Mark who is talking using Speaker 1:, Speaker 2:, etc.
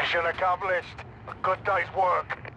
Speaker 1: Mission accomplished. A good day's work.